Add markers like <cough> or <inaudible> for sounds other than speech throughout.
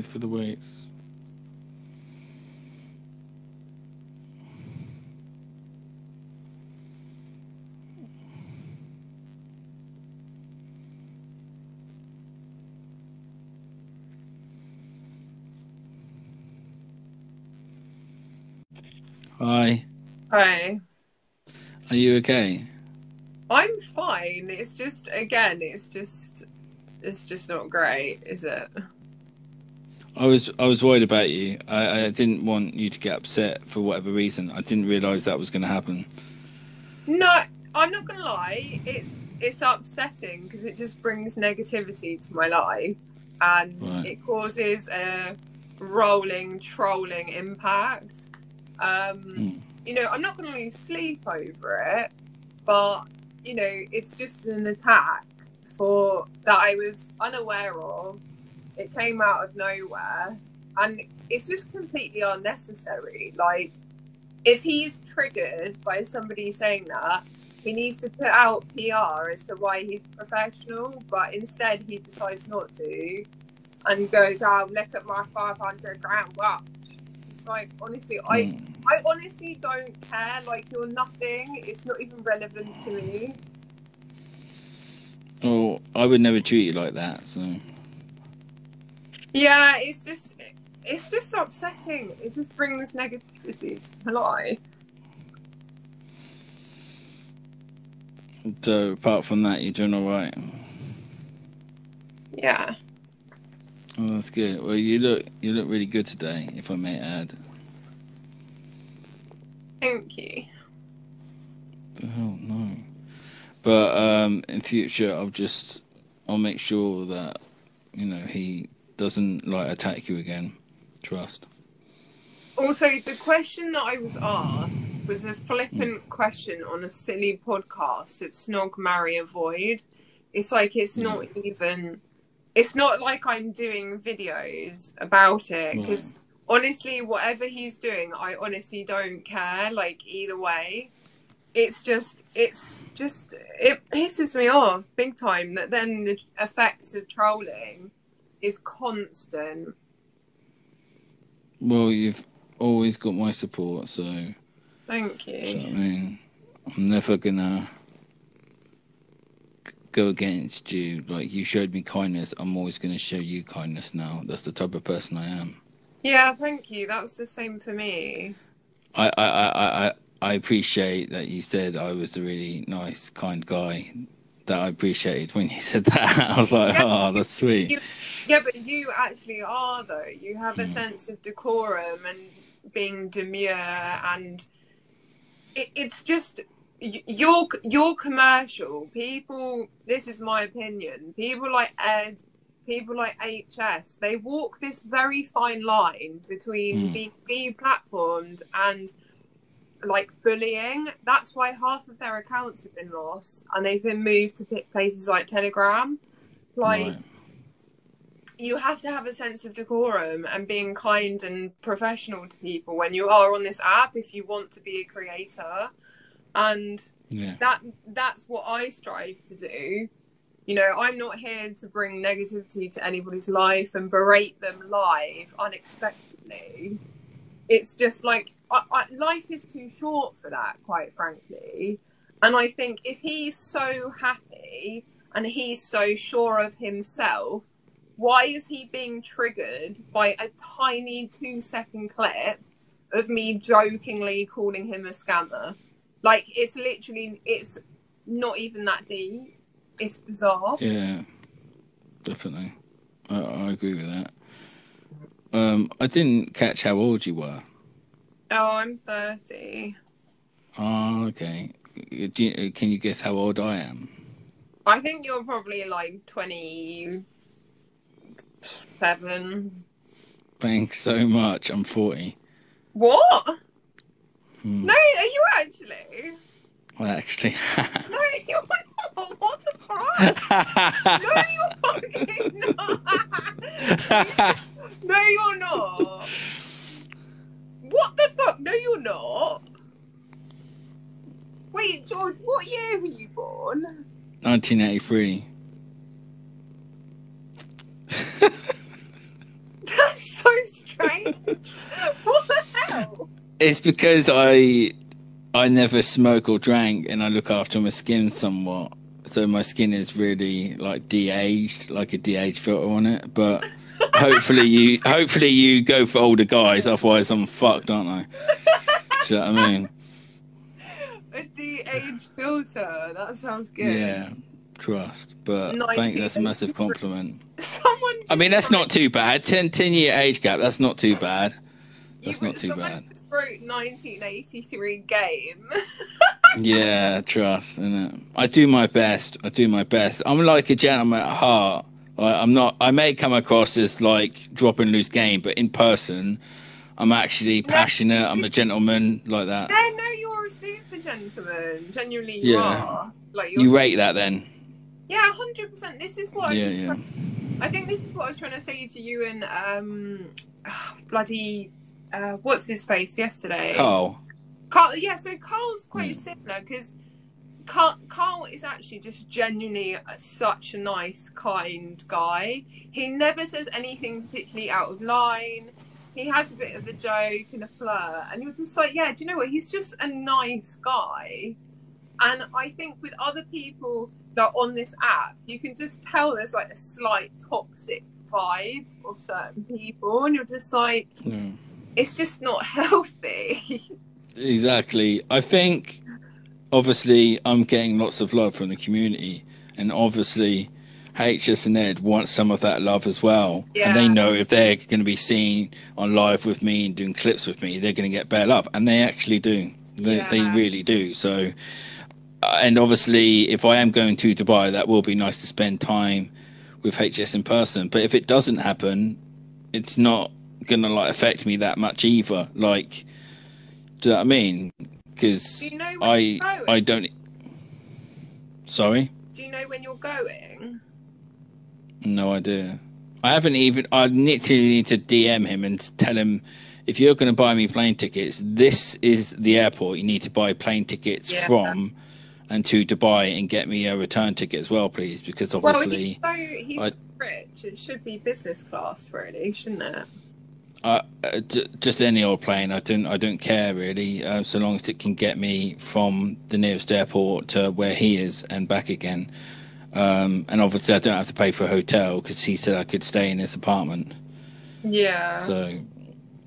Thanks for the weights. Hi. Hi. Are you okay? I'm fine. It's just again, it's just it's just not great, is it? I was I was worried about you. I, I didn't want you to get upset for whatever reason. I didn't realise that was going to happen. No, I'm not gonna lie. It's it's upsetting because it just brings negativity to my life, and Right. it causes a rolling, trolling impact. Um, Hmm. You know, I'm not gonna lose sleep over it, but you know, it's just an attack for that I was unaware of. It came out of nowhere, and it's just completely unnecessary. Like, if he's triggered by somebody saying that, he needs to put out PR as to why he's professional, but instead he decides not to and goes, Oh, look at my 500 grand watch. It's like, honestly, I, Hmm. I honestly don't care. Like, you're nothing. It's not even relevant to me. Oh, I would never treat you like that. So Yeah, it's just, it's just upsetting. It just brings negativity to my life. so apart from that, you're doing all right. Yeah. Oh, that's good. Well, you look you look really good today, if I may add. Thank you. The hell no. But um, in future, I'll just I'll make sure that you know he doesn't like attack you again. Trust. Also, the question that I was asked was a flippant hmm. question on a silly podcast of Snog, Marry, Avoid. It's like, it's hmm. not even, it's not like I'm doing videos about it because honestly, whatever he's doing, I honestly don't care, like, either way. It's just, it's just, it pisses me off big time that then the effects of trolling is constant. Well, you've always got my support, so, so Thank you. I mean, I'm never gonna go against you. Like you showed me kindness, I'm always gonna show you kindness now. That's the type of person I am. Yeah, thank you. That's the same for me. I I I I, I appreciate that you said I was a really nice, kind guy. That I appreciated when you said <laughs> that. I was like, Yeah. oh, that's sweet. You- Yeah, but you actually are though. You have a Mm. sense of decorum and being demure, and it, it's just your your commercial people. This is my opinion. People like Ed, people like HS, they walk this very fine line between Mm. being deplatformed and like bullying. That's why half of their accounts have been lost, and they've been moved to places like Telegram. Like Right. you have to have a sense of decorum and being kind and professional to people when you are on this app if you want to be a creator and Yeah. that that's what I strive to do you know I'm not here to bring negativity to anybody's life and berate them live unexpectedly it's just like I, I, life is too short for that quite frankly and I think if he's so happy and he's so sure of himself why is he being triggered by a tiny two second clip of me jokingly calling him a scammer? Like it's literally it's not even that deep. It's bizarre. Yeah. Definitely. I, I agree with that. Um, I didn't catch how old you were. Oh, I'm thirty. Oh, okay. You, can you guess how old I am? I think you're probably like twenty seven. Thanks so much. I'm 40. What? Hmm. No, are you actually? Well, actually. No, you're not. What the fuck? <laughs> No, you're fucking not. <laughs> No, you're not. What the fuck? No, you're not. Wait, George, what year were you born? 1983. <laughs> That's so strange. what the hell? It's because I I never smoke or drank, and I look after my skin somewhat. So my skin is really like de-aged, like a de-aged filter on it. But hopefully you, hopefully you go for older guys. Otherwise, I'm fucked, aren't I? Do you know what I mean? A de-age filter. That sounds good. Yeah, trust. But I think that's a massive compliment. <laughs> Someone. I mean, that's not too bad. 10, 10 year age gap. That's not too bad. That's not too bad. just wrote 1983 game. <laughs> Yeah, trust. innit? I do my best. I do my best. I'm like a gentleman at heart. I'm not. I may come across as like drop and lose game, but in person, I'm actually passionate. I'm a gentleman like that. yeah, no, you're a super gentleman. Genuinely, you Yeah. are. Like You rate that then? Yeah, hundred percent. This is what I Yeah, was. yeah. Trying, I think this is what I was trying to say to you and um, bloody, uh, what's his face yesterday? Carl. Carl. Yeah, so Carl's quite Mm. similar because Carl, Carl is actually just genuinely such a nice, kind guy. He never says anything particularly out of line. He has a bit of a joke and a flirt, and you're just like, yeah, do you know what? He's just a nice guy. And I think with other people that are on this app, you can just tell there's like a slight toxic vibe of certain people, and you're just like, Yeah. it's just not <laughs> healthy. Exactly. I think obviously I'm getting lots of love from the community, and obviously HS and Ed want some of that love as well. Yeah. And they know if they're going to be seen on live with me and doing clips with me, they're going to get better love, and they actually do. They, they really do. So, uh, and obviously, if I am going to Dubai, that will be nice to spend time with HS in person. But if it doesn't happen, it's not going to like affect me that much either. Like, do you know what I mean? Because Do you know when I you're going? I don't. Sorry, Do you know when you're going? no idea. I haven't even. I literally need to DM him and tell him if you're going to buy me plane tickets, this is the airport you need to buy plane tickets Yeah. from and to Dubai and get me a return ticket as well, please, because obviously. Well, he's so he's I- rich. It should be business class, really, shouldn't it? Uh, uh, j- just any old plane. I don't. I don't care really, uh, so long as it can get me from the nearest airport to where he is and back again. Um, and obviously, I don't have to pay for a hotel because he said I could stay in his apartment. Yeah. So,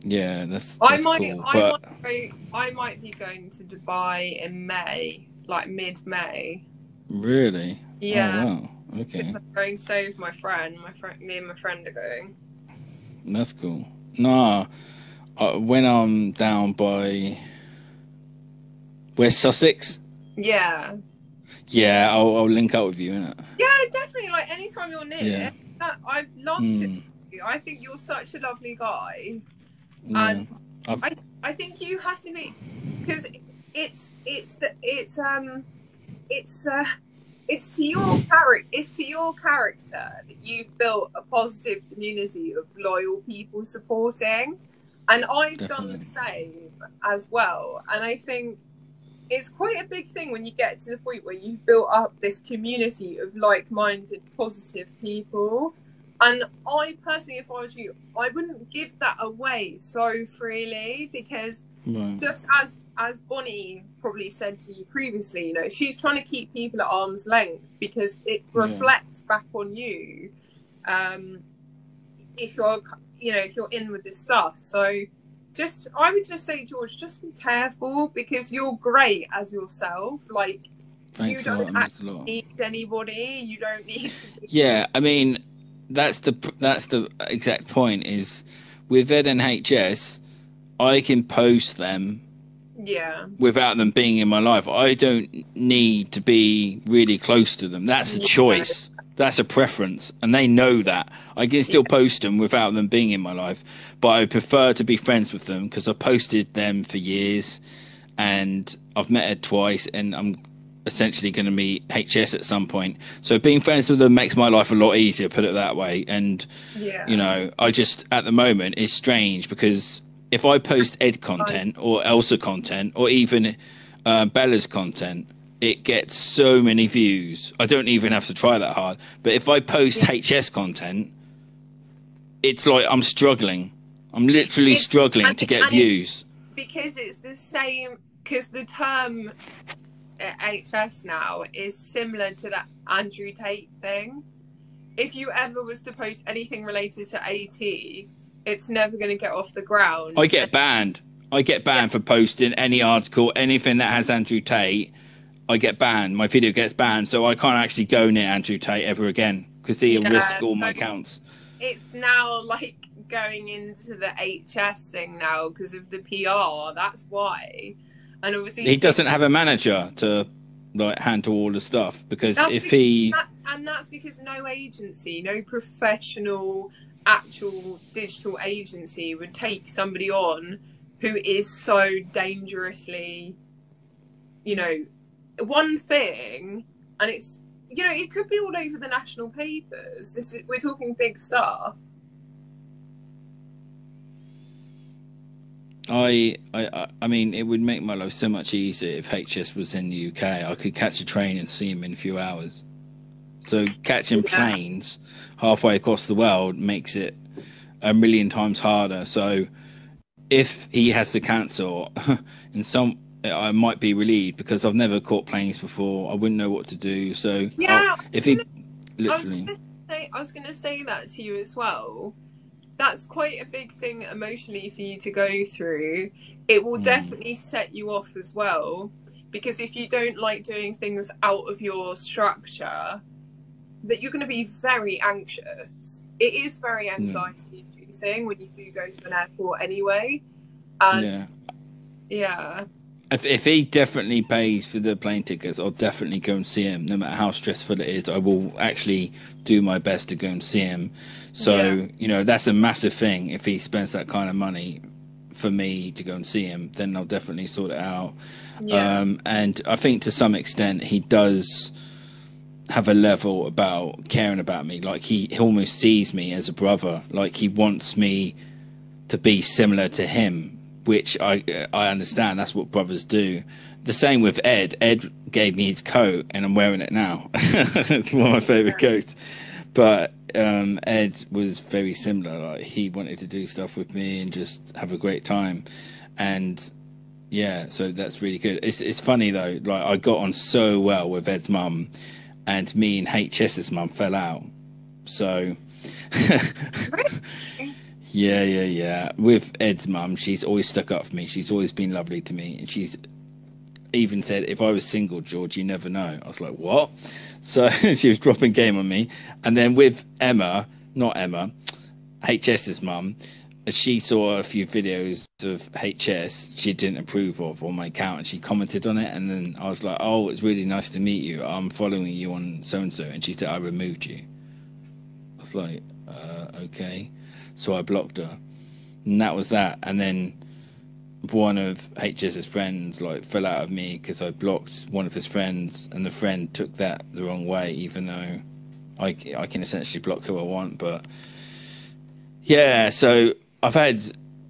yeah, that's, I that's might, cool. I But might, go, I might be going to Dubai in May, like mid-May. really, Yeah, oh, wow, okay, I'm going to stay with my friend. My friend, me and my friend are going. that's cool. Nah, uh, when I'm down by West Sussex, Yeah, yeah, I'll, I'll link up with you. Innit? yeah, definitely. Like anytime you're near, Yeah. that, I've loved Mm, it. I think you're such a lovely guy. yeah. and I've- I, I think you have to be because it's it's the it's um it's uh it's to your character it's to your character that you've built a positive community of loyal people supporting. And i've done the same as well. And i think it's quite a big thing when you get to the point where you've built up this community of like-minded positive people. And I personally, if I was you, I wouldn't give that away so freely because right. just as as Bonnie probably said to you previously, you know, she's trying to keep people at arm's length because it Yeah. reflects back on you. Um, if you're, you know, if you're in with this stuff, so just I would just say, George, just be careful because you're great as yourself. Like Thanks you don't lot. need anybody. You don't need to. Be, Yeah, I mean, that's the that's the exact point. Is with Ed and HS, I can post them yeah. without them being in my life. I don't need to be really close to them. That's a Yeah. choice. That's a preference, and they know that. I can still post them without them being in my life, but I prefer to be friends with them because I posted them for years, and I've met her twice, and I'm essentially going to meet HS at some point. So being friends with them makes my life a lot easier. Put it that way, and Yeah. you know, I just at the moment it's strange because if I post Ed content or Elsa content or even uh, Bella's content, it gets so many views. I don't even have to try that hard. But if I post HS content, it's like I'm struggling. I'm literally It's- struggling and- to get and it- views. because it's the same because the term uh, HS now is similar to that Andrew Tate thing. If you ever was to post anything related to AT, it's never going to get off the ground. I get banned. I get banned for posting any article, anything that has Andrew Tate. I get banned. My video gets banned, so I can't actually go near Andrew Tate ever again because he'll Yeah, risk all my accounts. It's now like going into the HS thing now because of the PR. That's why. And obviously, He doesn't have a manager to like handle all the stuff because That's if because he that, and that's because no agency, no professional, actual digital agency would take somebody on who is so dangerously, you know, one thing, and it's you know it could be all over the national papers. This is we're talking big stuff. I, I, I mean, it would make my life so much easier if HS was in the UK. I could catch a train and see him in a few hours. So catching Yeah. planes halfway across the world makes it a million times harder. So if he has to cancel, <laughs> in some, I might be relieved because I've never caught planes before. I wouldn't know what to do. So Yeah, I'll- if he I was literally, I was going to say that to you as well. That's quite a big thing emotionally for you to go through. It will Mm. definitely set you off as well, because if you don't like doing things out of your structure, that you're going to be very anxious. It is very anxiety inducing when you do go to an airport anyway. And yeah. yeah, If, if he definitely pays for the plane tickets, I'll definitely go and see him. No matter how stressful it is, I will actually do my best to go and see him. So, Yeah. you know, that's a massive thing. If he spends that kind of money for me to go and see him, then I'll definitely sort it out. yeah, Um, and I think to some extent he does have a level about caring about me. Like he, he almost sees me as a brother. Like he wants me to be similar to him, which I I understand. That's what brothers do. The same with Ed. Ed gave me his coat, and I'm wearing it now. <laughs> it's one of my favorite coats. But um, Ed was very similar. Like he wanted to do stuff with me and just have a great time, and yeah, so that's really good. It's it's funny though. Like I got on so well with Ed's mum, and me and HS's mum fell out. So <laughs> yeah, yeah, yeah. With Ed's mum, she's always stuck up for me. She's always been lovely to me, and she's even said, "If I was single, George, you never know." I was like, "What?" So <laughs> she was dropping game on me, and then with Emma, not Emma, HS's mum, she saw a few videos of HS she didn't approve of on my account, and she commented on it, and then I was like, "Oh, it's really nice to meet you. I'm following you on so and so," and she said, "I removed you." I was like, uh, "Okay." So I blocked her, and that was that. And then one of HS's friends like fell out of me because I blocked one of his friends, and the friend took that the wrong way, even though I I can essentially block who I want. But yeah, so I've had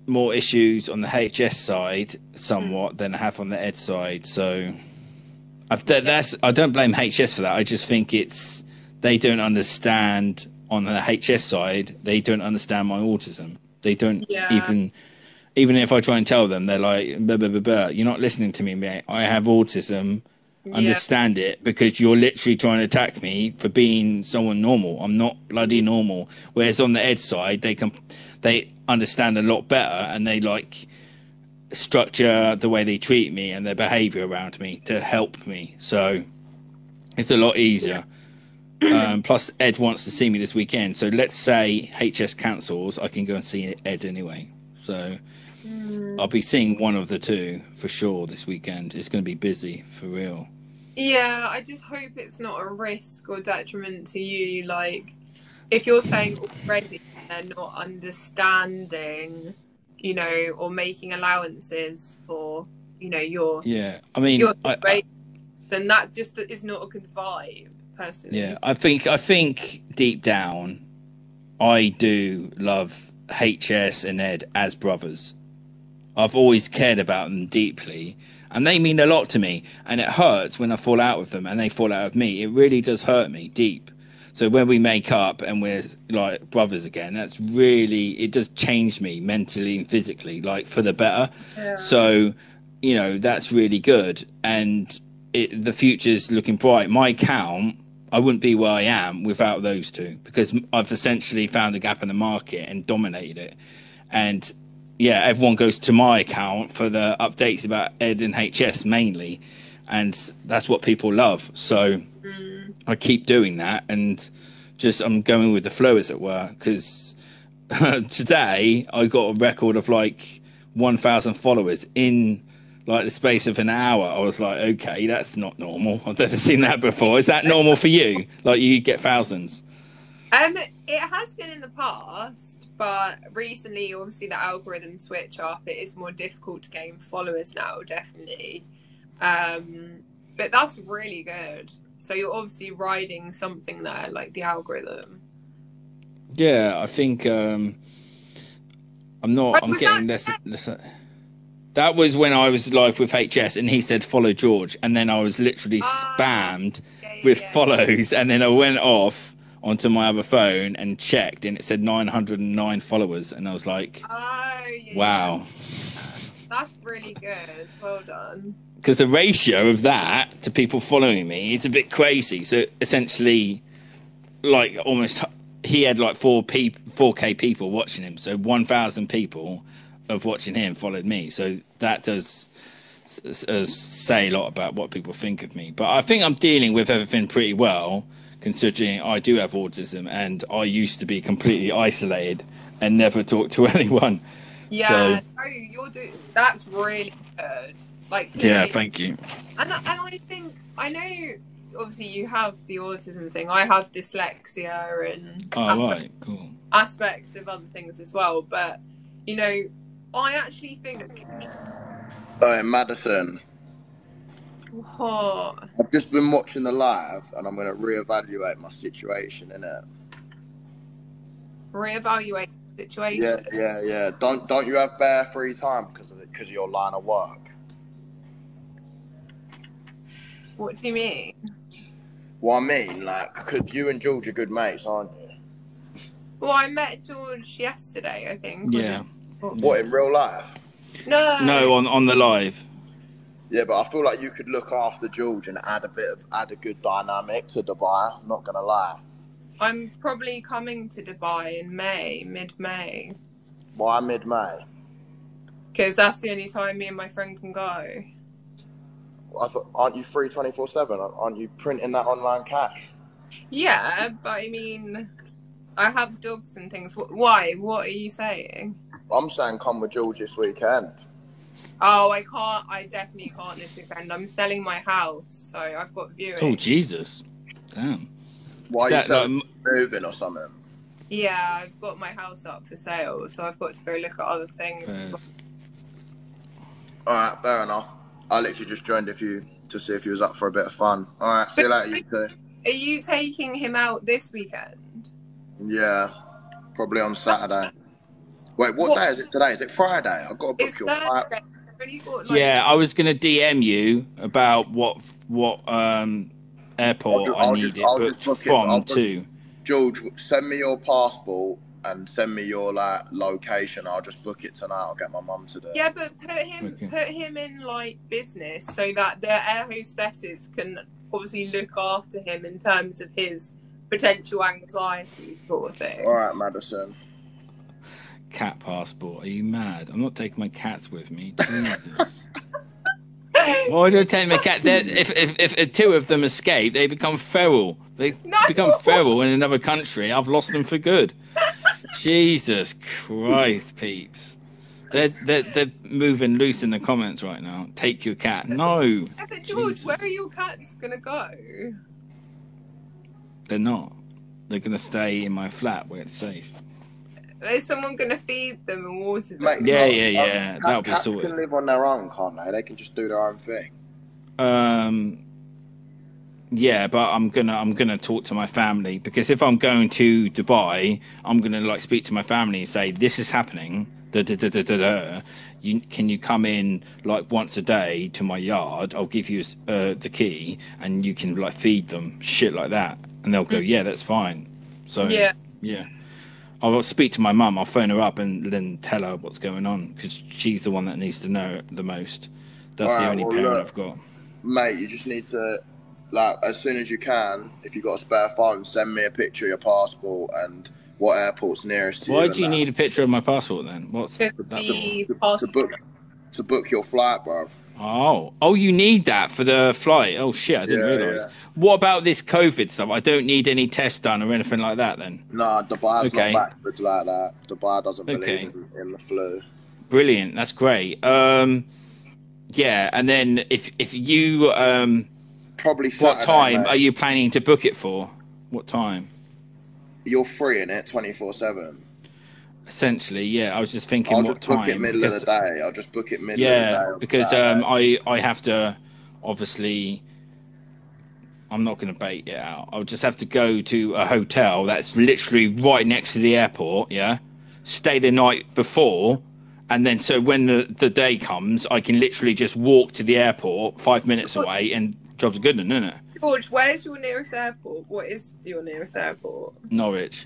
more issues on the HS side somewhat hmm. than I have on the Ed side. So I've, that, that's I don't blame HS for that. I just think it's they don't understand on the HS side. They don't understand my autism. They don't Yeah. even even if I try and tell them, they're like, blah, blah, blah, blah. "You're not listening to me, mate. I have autism. Understand it because you're literally trying to attack me for being someone normal. I'm not bloody normal. Whereas on the Ed side, they can they understand a lot better and they like structure the way they treat me and their behavior around me to help me. So it's a lot easier. um, plus, Ed wants to see me this weekend. So let's say HS cancels, I can go and see Ed anyway. So I'll be seeing one of the two for sure this weekend. It's going to be busy for real. Yeah, I just hope it's not a risk or detriment to you. Like, if you're saying already they're not understanding, you know, or making allowances for, you know, your Yeah, I mean, your I, I, then that just is not a good vibe, personally. yeah, I think I think deep down, I do love HS and Ed as brothers. I've always cared about them deeply, and they mean a lot to me. And it hurts when I fall out with them, and they fall out of me. It really does hurt me deep. So when we make up and we're like brothers again, that's really it does change me mentally and physically, like for the better. Yeah. So you know that's really good, and it, the future's looking bright. My account, I wouldn't be where I am without those two because I've essentially found a gap in the market and dominated it. And yeah, everyone goes to my account for the updates about Ed and HS mainly, and that's what people love. So. I keep doing that, and just I'm going with the flow, as it were. Because <laughs> today I got a record of like 1,000 followers in like the space of an hour. I was like, okay, that's not normal. I've never seen that before. Is that normal for you? Like you get thousands? Um, it has been in the past, but recently, obviously, the algorithm switch up. It is more difficult to gain followers now, definitely. Um, but that's really good. So you're obviously riding something there, like the algorithm. Yeah, I think um, I'm not. But I'm getting that- less, less. That was when I was live with HS, and he said follow George, and then I was literally Ah, spammed Yeah, yeah, with yeah. follows, and then I went off onto my other phone and checked, and it said 909 followers, and I was like, Oh, yeah, wow. That's really good. Well done. Because the ratio of that to people following me is a bit crazy. So essentially, like almost, he had like four p 4k people watching him. So 1,000 people of watching him followed me. So that does s- uh, say a lot about what people think of me. But I think I'm dealing with everything pretty well, considering I do have autism and I used to be completely isolated and never talk to <laughs> anyone. Yeah. So- Oh, you're doing. That's really good. Like. Yeah, thank you. And I- and I think I know. Obviously, you have the autism thing. I have dyslexia and Oh, aspe- right, cool. aspects of other things as well. But you know, I actually think. Oh, Maddison, What? I've just been watching the live and I'm going to reevaluate my situation in it. Reevaluate the situation. Yeah, yeah, yeah. Don't don't you have bare free time because of because of your line of work? What do you mean? What I mean, like, because you and George are good mates, aren't you? Well, I met George yesterday. I think. Yeah. What in real life? No. No, on on the live. Yeah, but I feel like you could look after George and add a bit of add a good dynamic to Dubai. I'm not gonna lie. I'm probably coming to Dubai in May, mid-May, Why mid May? because that's the only time me and my friend can go. I thought, aren't you free twenty four seven? Aren't you printing that online cash? Yeah, but I mean, I have dogs and things. Why? What are you saying? I'm saying come with George this weekend. Oh, I can't. I definitely can't this weekend. I'm selling my house, so I've got viewing. Oh Jesus, damn. Why are That, you saying like, moving or something? Yeah, I've got my house up for sale, so I've got to go look at other things. as well. All right, fair enough. I literally just joined a few to see if he was up for a bit of fun. All right, see you later, you two. Are you taking him out this weekend? Yeah, probably on Saturday. Wait, what, What- day is it today? Is it Friday? I've got to book It's your flight. Thursday. I've got, like, yeah, I was gonna DM you about what what um airport I'll ju- I I'll needed just- I'll booked just book it. I'll from book- to. George, send me your passport and send me your like location. I'll just book it tonight. I'll get my mum to do it. Yeah, but put him Okay. put him in like business so that the air hostesses can obviously look after him in terms of his potential anxiety sort of thing. All right, Maddison. Cat passport? Are you mad? I'm not taking my cats with me. Jesus. <laughs> Why would I take my cat? If, if if two of them escape, they become feral. They No! become feral in another country. I've lost them for good. Jesus Christ, peeps. They're, they're, they're moving loose in the comments right now. Take your cat. No, Yeah, but George, Jesus. where are your cats gonna go? they're not. They're going to stay in my flat where it's safe. Is someone gonna feed them and water them? Mate, Yeah, no, yeah, um, yeah, cat- that'll be cats sorted. can live on their own, can't they? They can just do their own thing. Um, yeah, but I'm gonna I'm gonna talk to my family because if I'm going to Dubai, I'm gonna like speak to my family and say this is happening. Da, da, da, da, da, da. You, can you come in like once a day to my yard? I'll give you uh, the key and you can like feed them, shit like that. and they'll go, "Yeah, that's fine." So Yeah. yeah. I'll speak to my mum. I'll phone her up and then tell her what's going on because she's the one that needs to know it the most. That's the Alright, only well, parent look. I've got. Mate, you just need to, like, as soon as you can, if you've got a spare phone, send me a picture of your passport and what airport's nearest to Why you. Why do you that. need a picture of my passport then? What's To that's be to, to book to book your flight, bruv? Oh, oh, you need that for the flight. Oh shit, I didn't Yeah, realize. yeah. What about this COVID stuff? I don't need any tests done or anything like that. Then Nah, Dubai's Okay. not backwards like that. Dubai doesn't believe Okay. in, in the flu. brilliant. That's great. Um, yeah, and then if if you um, Probably what Saturday, time mate. are you planning to book it for? What time? You're free in it twenty four seven. Essentially, yeah. I was just thinking I'll what just book time. it middle because- of the day. I'll just book it middle of the day. Yeah, because Saturday. um, I I have to obviously. I'm not going to bait it out. I'll just have to go to a hotel that's literally right next to the airport. Yeah, stay the night before, and then so when the, the day comes, I can literally just walk to the airport five minutes away, and job's good, one, isn't it? George, where's your nearest airport? What is your nearest airport? Norwich.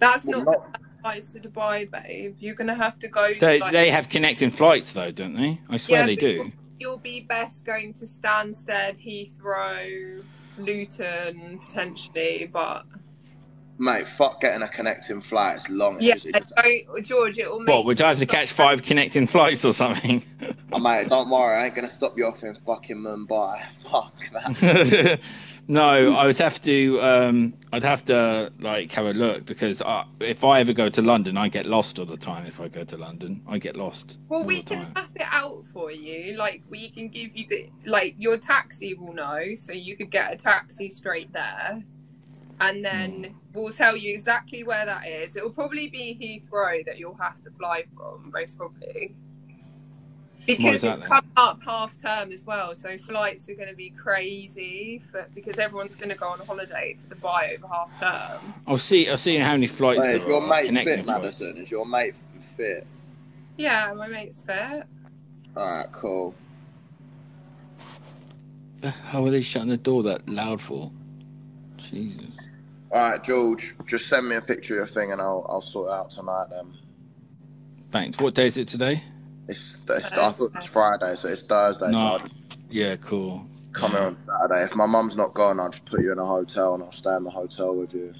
That's Well, not not- the flights to Dubai, babe. You're gonna have to go. They to, like, they have connecting flights though, don't they? I swear Yeah, they do. You'll be best going to Stansted, Heathrow, Luton potentially, but Mate, fuck getting a connecting flight. It's long. It's yeah, just, it George, it will make. What? Would I have to catch five connecting flights or something? oh, mate, don't worry. I ain't gonna stop you off in fucking Mumbai. <laughs> Fuck that. <laughs> no, I would have to. Um, I'd have to like have a look because I, if I ever go to London, I get lost all the time. If I go to London, I get lost. Well, we can time. map it out for you. Like, we can give you the like your taxi will know, so you could get a taxi straight there, and then Hmm. we'll tell you exactly where that is. It will probably be Heathrow that you'll have to fly from, most probably, because it's coming up half term as well. So flights are going to be crazy, for, because everyone's going to go on holiday to Dubai over half term. I'll see. I'll see how many flights Mate, there is your are. mate connecting fit, flights. Maddison? Is your mate fit? Yeah, my mate's fit. Alright, cool. How are they shutting the door that loud for? Jesus. Alright, George, just send me a picture of your thing and I'll I'll sort it out tonight then. Thanks. What day is it today? It's, it's I thought it's Friday, so it's Thursday. So No. I'll just Yeah, cool. come Yeah. here on Saturday. If my mum's not gone, I'll just put you in a hotel and I'll stay in the hotel with you.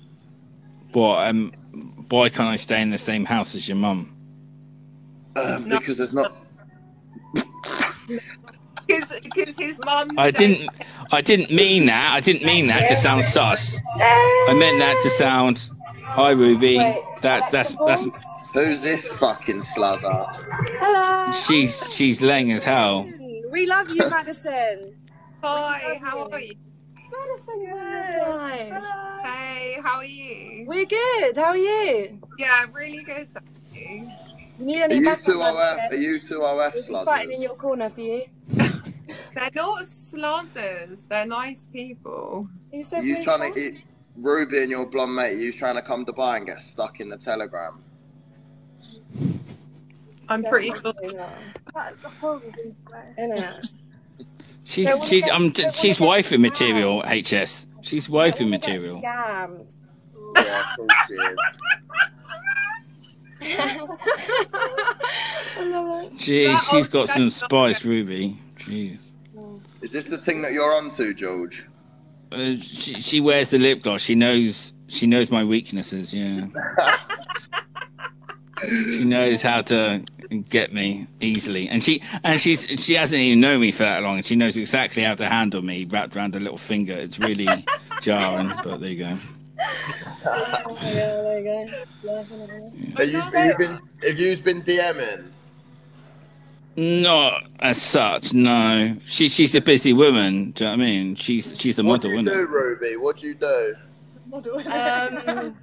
What? Um, why can't I stay in the same house as your mum? Um, No. Because there's not. Because his mum. I didn't. I didn't mean that. I didn't mean that to sound sus. I meant that to sound. Hi, Ruby. Wait, That's that's that's. Who's this fucking slugger? Hello. She's she's laying as hell. We love you, Maddison. <laughs> Hi, how are you? Maddison, hi. Hey, how are you? We're good. How are you? Yeah, really good. Thank you. You Are any you two OF? Are Maddison? you two OF We'll fighting in your corner for you. <laughs> They're not sluzzers. They're nice people. You so Are you trying to eat Ruby and your blonde mate? Are you trying to come to Dubai and get stuck in the telegram? I'm pretty sure. Definitely. That's a horrible thing to say. Innit? She's Don't wanna she's get- um don't wanna she's get wifey scammed. material. HS. She's I wifey wanna material. Scammed. Yeah, <laughs> of course she is. I love it. That she's old got some that's spice. Ruby. Jeez. Is this the thing that you're onto, George? Uh, she she wears the lip gloss. She knows she knows my weaknesses. Yeah. <laughs> she knows how to get me easily, and she and she's she hasn't even known me for that long. and She knows exactly how to handle me wrapped around her little finger. It's really <laughs> jarring, but there you go. Oh my God, there you go. Laughing at me. Have you, have you been have you been DMing? Not as such, no. She she's a busy woman. Do you know what I mean? She's she's a What do model, you isn't do, it? Ruby? What do you do? Model. Um,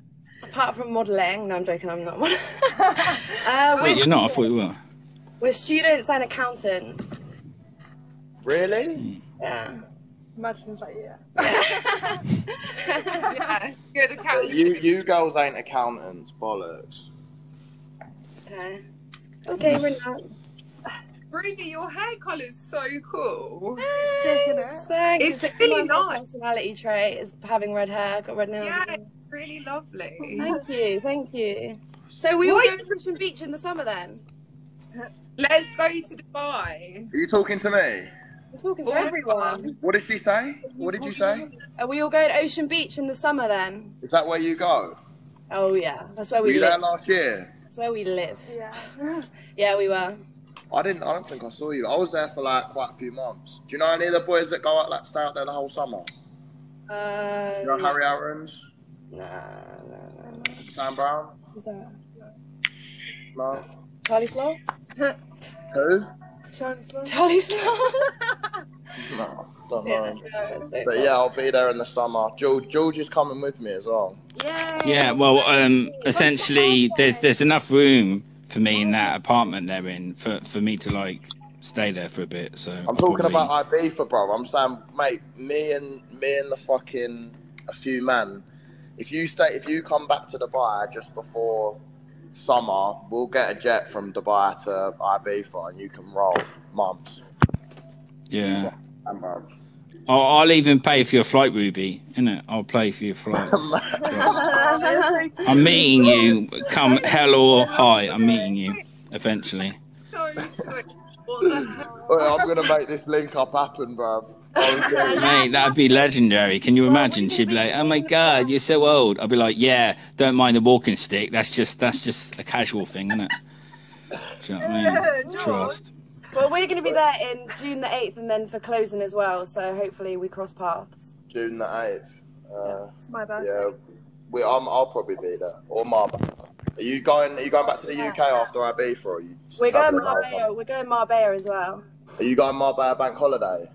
apart from modelling, no, I'm joking. I'm not. Model- <laughs> uh, Wait, we're, you're not. I thought you were. we're students and accountants. Really? Yeah. Maddison's like, yeah. <laughs> Yeah, good account. You you girls ain't accountants, bollocks. okay. Okay, we're not. Ruby, your hair color is so cool. Sick, innit? Thanks. It's It's, really really nice. nice. personality trait is having red hair. Got red nails. Yeah, it's really lovely. Thank you, thank you. So we all go to Ocean Beach in the summer then? Let's go to Dubai. Are you talking to me? We're talking to All everyone. What did she say? What did you say? Are we all going to Ocean Beach in the summer then? Is that where you go? Oh yeah, that's where Were we you live. there last year? That's where we live. Yeah. <laughs> Yeah, we were. I didn't. I don't think I saw you. I was there for like quite a few months. Do you know any of the boys that go out like stay out there the whole summer? Uh, You know Harry Aaron's, Nah, no, no, no. Sam Brown. Who's that? No. Charlie Slow? Who? Chancellor. Charlie Slow. No, don't know. Yeah, But yeah, I'll be there in the summer. George, George is coming with me as well. Yay. Yeah, well, um, essentially, there's there's enough room for me in that apartment they're in for, for me to like stay there for a bit. So I'm talking about Ibiza, bro. I'm saying, mate, me and me and the fucking a few men. If you stay, if you come back to Dubai just before summer, we'll get a jet from Dubai to Ibiza, and you can roll months. Yeah, And months. I'll, I'll even pay for your flight, Ruby. Innit? I'll pay for your flight. <laughs> I'm meeting you. Come hell or high, I'm meeting you eventually. So sweet. What? Well, I'm gonna make this link up happen, bruv. Honestly. Mate, that'd be legendary. Can you imagine? She'd be like, "Oh my god, you're so old." I'd be like, "Yeah, don't mind the walking stick. That's just that's just a casual thing, isn't it?" Do you know what I mean? George. Trust. Well, we're going to be there in June the 8th and then for closing as well, so hopefully we cross paths. June the eighth. Uh, It's my birthday. yeah, we. I'm, I'll probably be there. Or Marbella. Are you going? Are you going back to the UK after Ibiza, or are you? We're going travelling? Marbella. We're going Marbella as well. Are you going Marbella bank holiday?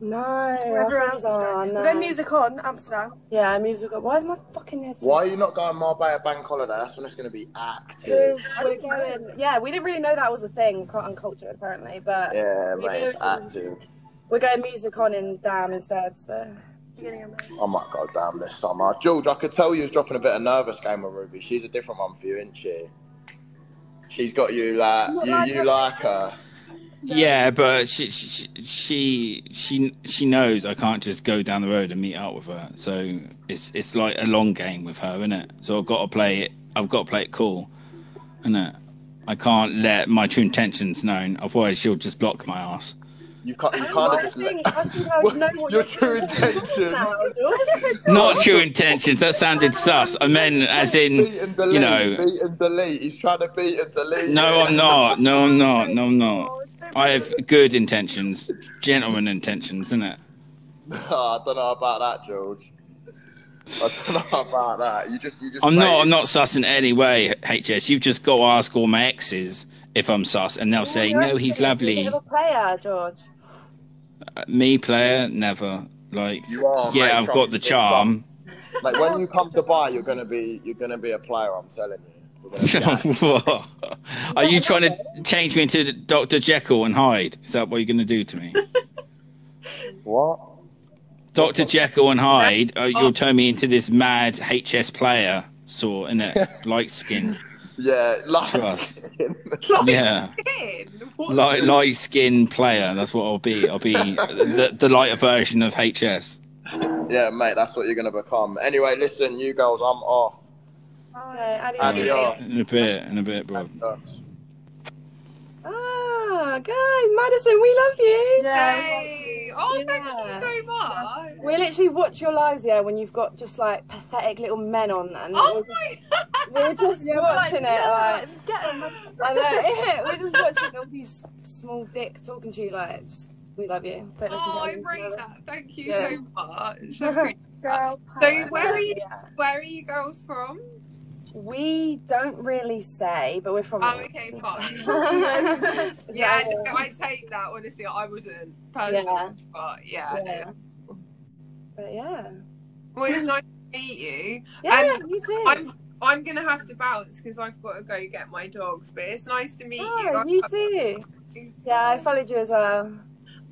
No, Wherever else friends is going. no. We're going music on Amsterdam. Yeah, musical. Why is my fucking head? Why are you not going Marbella bank holiday? That's when it's going to be active. We're going. Yeah, we didn't really know that was a thing, quite uncultured apparently, but Yeah, We mate, it's do. active. we're going music on in Dam instead. So oh Beginning of May. I might go down this summer. George, I could tell you was dropping a bit of nervous game with Ruby. She's a different one for you, isn't she? She's got you like you. like You her. like her. Yeah, but she, she she she she knows I can't just go down the road and meet up with her. So it's it's like a long game with her, isn't it? So I've got to play it. I've got to play it cool, isn't it? I can't let my true intentions known. Otherwise, she'll just block my ass. You can't. You I kind of just. think, Let... I think I know what Your your true intentions. now, Not true intentions. That sounded sus. I meant as beat in, and delete. you know. beat and delete. He's trying to beat and delete. No, I'm not. No, I'm not. No, I'm not. Oh, Oh, don't I have good intentions, gentleman intentions, isn't it? <laughs> I don't know about that, George. I don't know <laughs> about that. You just. You just. I'm not. made- I'm not sus in any way, HS. You've just got to ask all my exes if I'm sus, and they'll say, "No, he's lovely." bit of a player, George. Uh, Me, player, never. Like, You are. mate, yeah, I've got the charm. Like when you come to buy, you're gonna be. You're gonna be a player. I'm telling you. You're gonna be What? Are you trying to change me into Dr. Jekyll and Hyde? Is that what you're going to do to me? <laughs> what? Dr. Jekyll and Hyde, uh, you'll turn me into this mad HS player sort, innit? Light skin. <laughs> Yeah, like. Trust. Like <laughs> Yeah. skin? What Light, light skin player. That's what I'll be. I'll be the, the lighter version of HS. Yeah, mate, that's what you're gonna become. Anyway, listen, you girls, I'm off. Okay, adios. Adios. In a bit, in a bit, bro. Ah, guys, Maddison, we love you. Yeah. Hey. Oh, thank you so much. We literally watch your lives, yeah, when you've got just like pathetic little men on, and Oh we're, my we're <laughs> just Yeah, we're like, watching it. yeah, Like, Get him. I know, <laughs> we're just watching all these small dicks talking to you. Like, just we love you. Don't listen Oh, to I anything rate else. that. Thank you Yeah. so much. <laughs> Girl. So where are you? Yeah. Where are you girls from? We don't really say, but we're from. Oh, okay, fine. Yeah, no, I take that. Honestly, I wasn't personally, yeah, but yeah. yeah. But yeah, Well, it's <laughs> nice to meet you. yeah, Um, you too. I'm I'm gonna have to bounce because I've got to go get my dogs. But it's nice to meet Oh, you. you too. Yeah, I followed you as well.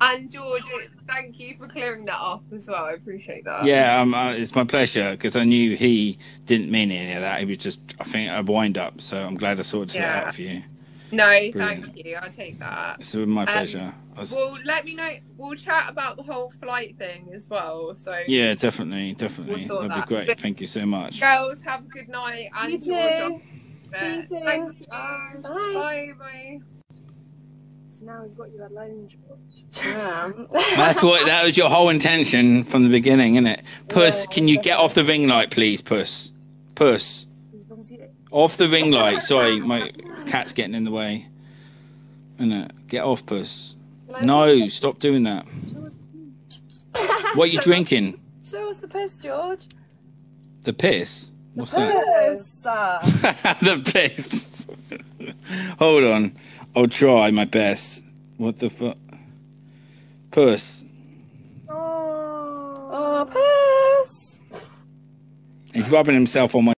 And George, thank you for clearing that up as well. I appreciate that. Yeah, um, uh, it's my pleasure because I knew he didn't mean any of that. He was just, I think, a wind up. So I'm glad I sorted Yeah. it out for you. No, Brilliant. thank you. I'll take that. It's my pleasure. I was- Well, let me know. We'll chat about the whole flight thing as well. So, yeah, definitely, definitely. We'll sort That'd be that. great. Thank you so much. girls, have a good night. And You too. job. See you soon. Thank you. Bye. Bye. Bye. So now we've got you alone, George. Yeah. <laughs> That's what that was your whole intention from the beginning, isn't it? Puss, Yeah, can you get off the ring light, please, Puss? Puss, As long as you off the ring light. Sorry, my cat's getting in the way. Innit? Get off, Puss. No, stop doing that. <laughs> What are you drinking? Show was the piss, George. The piss? What's that? Piss. <laughs> The piss. Hold on. I'll try my best. What the fuck? Puss. oh. Oh, piss. He's rubbing himself on my